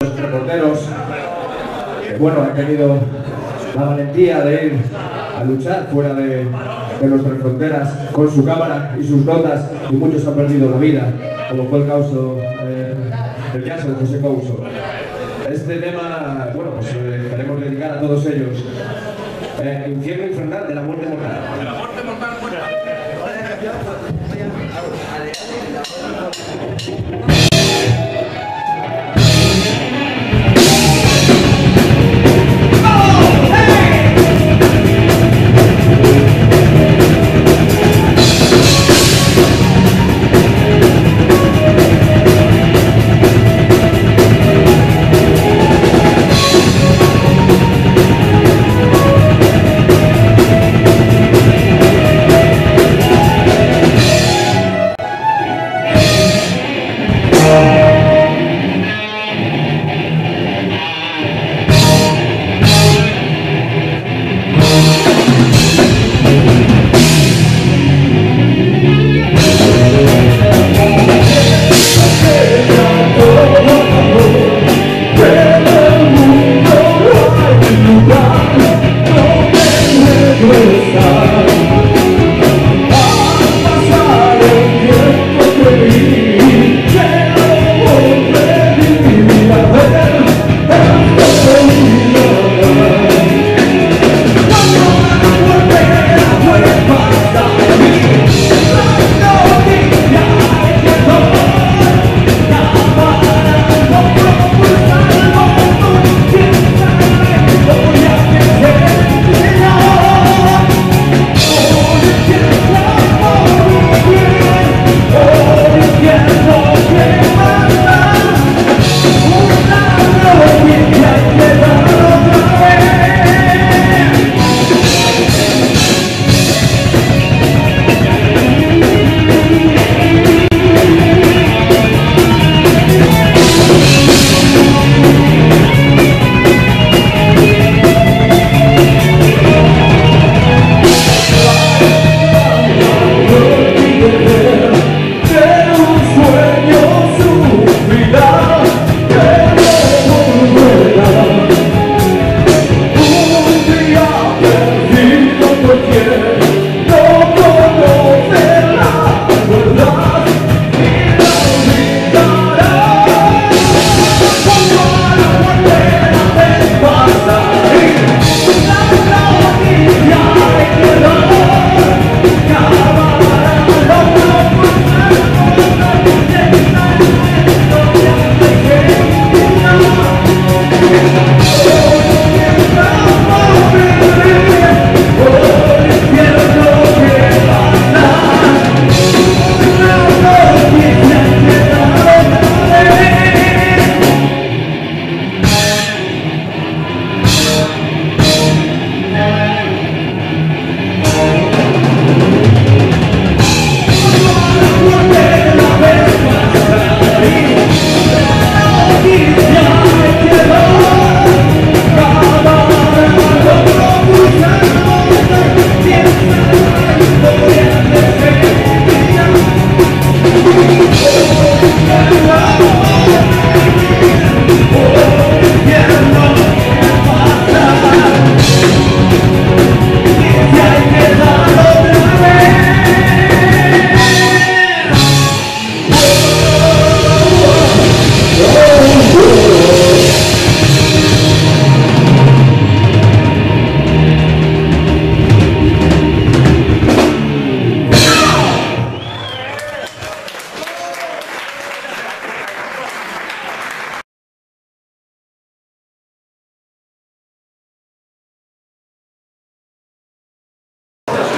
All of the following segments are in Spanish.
los reporteros que bueno, han tenido la valentía de ir a luchar fuera de, de nuestras fronteras con su cámara y sus notas y muchos han perdido la vida, como fue el caso eh, del caso de José Couso. Este tema, bueno, pues eh, queremos dedicar a todos ellos. Eh, infierno infernal de la muerte mortal.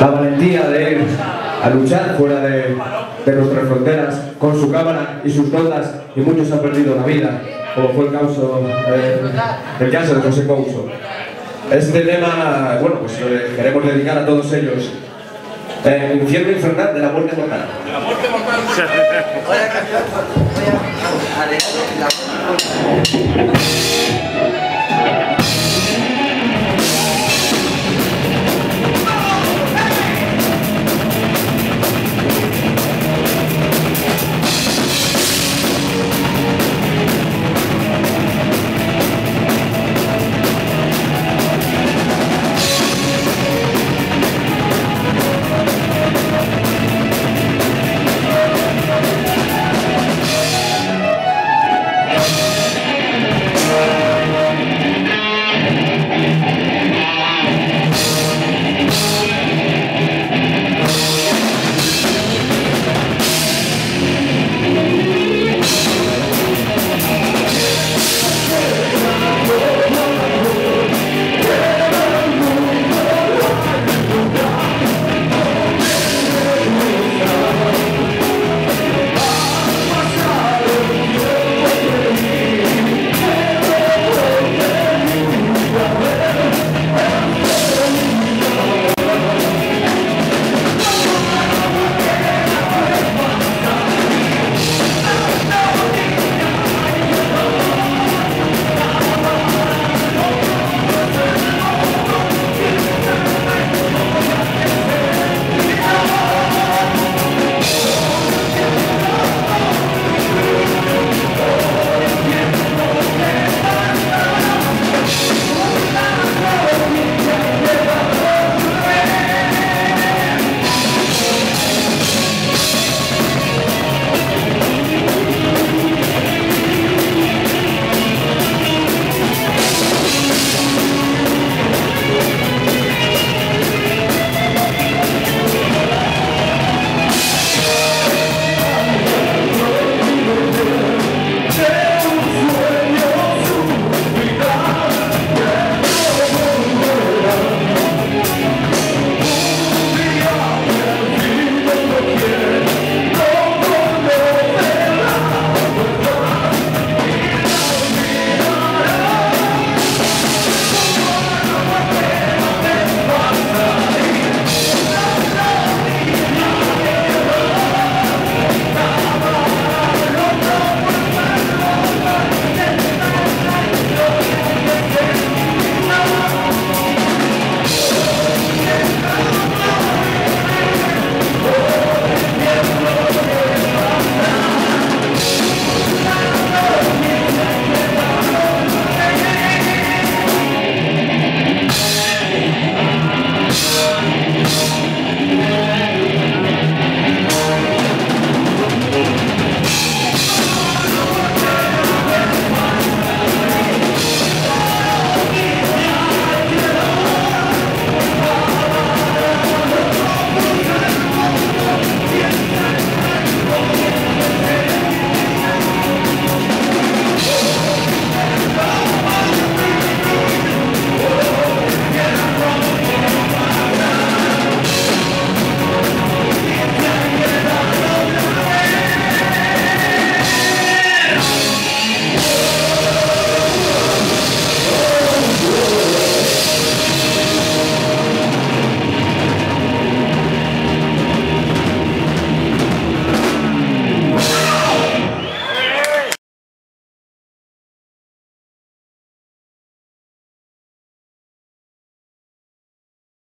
La valentía de ir a luchar fuera de, de, nuestras fronteras con su cámara y sus notas y muchos han perdido la vida, como fue el caso, eh, el caso de José Couso. Este tema, bueno, pues eh, queremos dedicar a todos ellos. Eh, infierno infernal de la muerte mortal. De la muerte mortal. Voy a cambiar, voy a,